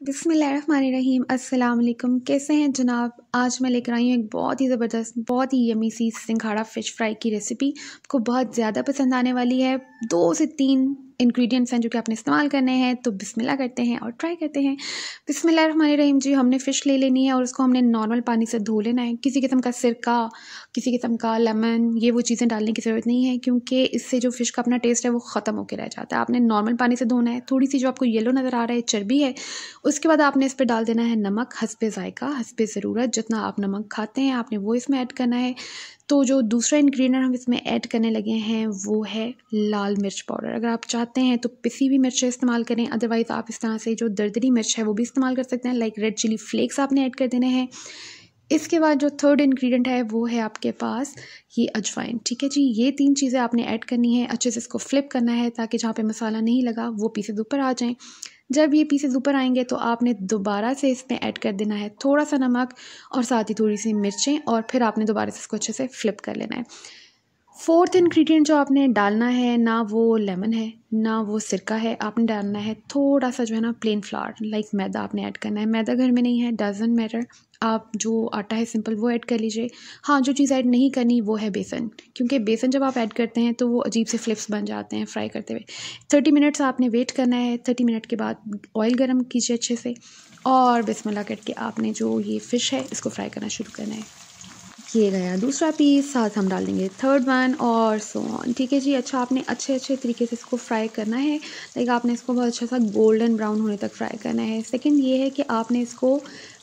बिसमीम अस्सलाम कैसे हैं जनाब? आज मैं लेकर आई हूँ एक बहुत ही ज़बरदस्त, बहुत ही यमी सी सिंघाड़ा फ़िश फ्राई की रेसिपी आपको बहुत ज़्यादा पसंद आने वाली है। दो से तीन इंग्रेडिएंट्स हैं जो कि आपने इस्तेमाल करने हैं तो बिस्मिल्लाह करते हैं और ट्राई करते हैं। बिस्मिल्लाह जी, हमने फ़िश ले लेनी है और उसको हमने नॉर्मल पानी से धो लेना है। किसी किस्म का सिरका, किसी किस्म का लेमन ये वो चीज़ें डालने की ज़रूरत नहीं है, क्योंकि इससे जो फ़िश का अपना टेस्ट है वो ख़त्म होकर रह जाता है। आपने नॉर्मल पानी से धोना है, थोड़ी सी जो आपको येलो नज़र आ रहा है, चर्बी है, उसके बाद आपने इस पर डाल देना है नमक हंसपे ज़ायका हंसपे ज़रूरत, जितना आप नमक खाते हैं, आपने वो इसमें ऐड करना है। तो जो दूसरा इंग्रेडिएंट हम इसमें ऐड करने लगे हैं, वो है लाल मिर्च पाउडर अगर आप चाहते हैं तो पिसी हुई मिर्च इस्तेमाल करें अदरवाइज़ आप इस तरह से जो दरदरी मिर्च है वो भी इस्तेमाल कर सकते हैं लाइक रेड चिली फ्लेक्स आपने ऐड कर देने हैं। इसके बाद जो थर्ड इंग्रेडिएंट है, वो है आपके पास ये अजवाइन। ठीक है जी, ये तीन चीज़ें आपने ऐड करनी है। अच्छे से इसको फ्लिप करना है ताकि जहाँ पे मसाला नहीं लगा, वो पीसेज ऊपर आ जाएँ। जब ये पीसेज ऊपर आएँगे तो आपने दोबारा से इसमें ऐड कर देना है। थोड़ा सा नमक और साथ ही थोड़ी सी मिर्चें और फिर आपने दोबारा से इसको अच्छे से फ्लिप कर लेना है। फोर्थ इंग्रेडिएंट जो आपने डालना है, ना वो लेमन है, ना वो सिरका है, आपने डालना है थोड़ा सा जो है ना प्लेन फ्लावर लाइक मैदा आपने ऐड करना है। मैदा घर में नहीं है डजेंट मैटर आप जो आटा है सिंपल वो ऐड कर लीजिए। हाँ जो चीज़ ऐड नहीं करनी, वो है बेसन। क्योंकि बेसन जब आप ऐड करते हैं तो वो अजीब से फ्लिप्स बन जाते हैं फ्राई करते हुए। थर्टी मिनट्स आपने वेट करना है। थर्टी मिनट के बाद ऑयल गर्म कीजिए अच्छे से। और बिस्मिल्लाह करके आपने जो ये फ़िश है, इसको फ्राई करना शुरू करना है। ये गया दूसरा पीस साथ हम डाल देंगे। थर्ड वन और सो ऑन ठीक है जी अच्छा आपने अच्छे अच्छे तरीके से इसको फ्राई करना है। लाइक आपने इसको बहुत अच्छा सा गोल्डन ब्राउन होने तक फ्राई करना है। सेकंड ये है कि आपने इसको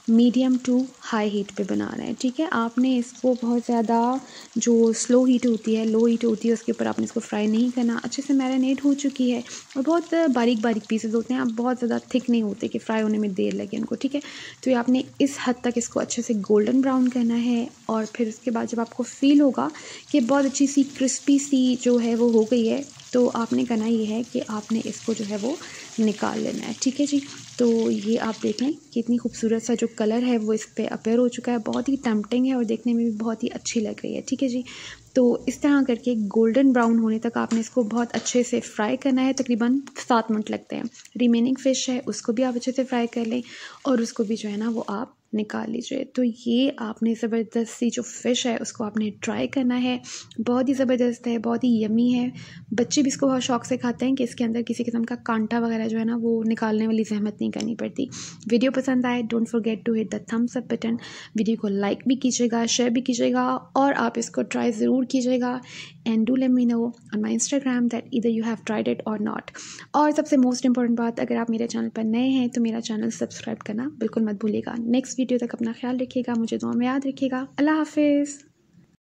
मीडियम टू हाई हीट पे बनाना है, ठीक है? आपने इसको बहुत ज़्यादा जो स्लो हीट होती है, लो हीट होती है, उसके ऊपर आपने इसको फ्राई नहीं करना। अच्छे से मैरिनेट हो चुकी है और बहुत बारीक बारीक पीसेस होते हैं, आप बहुत ज़्यादा थिक नहीं होते कि फ्राई होने में देर लगे उनको, ठीक है? तो ये आपने इस हद तक इसको अच्छे से गोल्डन ब्राउन करना है और फिर उसके बाद जब आपको फील होगा कि बहुत अच्छी सी क्रिस्पी सी जो है वो हो गई है तो आपने करना ये है कि आपने इसको जो है वो निकाल लेना है। ठीक है जी? तो ये आप देख कितनी खूबसूरत सा जो कलर है वो इस पर अपेयर हो चुका है। बहुत ही टैम्पटिंग है और देखने में भी बहुत ही अच्छी लग रही है। ठीक है जी? तो इस तरह करके गोल्डन ब्राउन होने तक आपने इसको बहुत अच्छे से फ्राई करना है। तकरीबन सात मिनट लगते हैं। रिमेनिंग फ़िश है, उसको भी आप अच्छे से फ्राई कर लें और उसको भी जो है ना वो आप निकाल लीजिए। तो ये आपने ज़बरदस्त जो फ़िश है, उसको आपने ट्राई करना है। बहुत ही ज़बरदस्त है, बहुत ही यमी है। बच्चे भी इसको बहुत शौक से खाते हैं कि इसके अंदर किसी किस्म का कांटा वगैरह जो है ना, वो निकालने वाली जहमत नहीं करनी पड़ती। वीडियो पसंद आए don't forget to hit the thumbs up button video को लाइक भी कीजिएगा शेयर भी कीजिएगा और आप इसको ट्राई ज़रूर कीजिएगा। And do let me know on my Instagram that इधर यू हैव ट्राइड इट और नॉट और सबसे मोस्ट इंपॉर्टेंट बात, अगर आप मेरे चैनल पर नए हैं तो मेरा चैनल सब्सक्राइब करना बिल्कुल मत भूलिएगा। नेक्स्ट वीडियो तक अपना ख्याल रखिएगा, मुझे दुआ में याद रखिएगा। अल्लाह हाफिज़।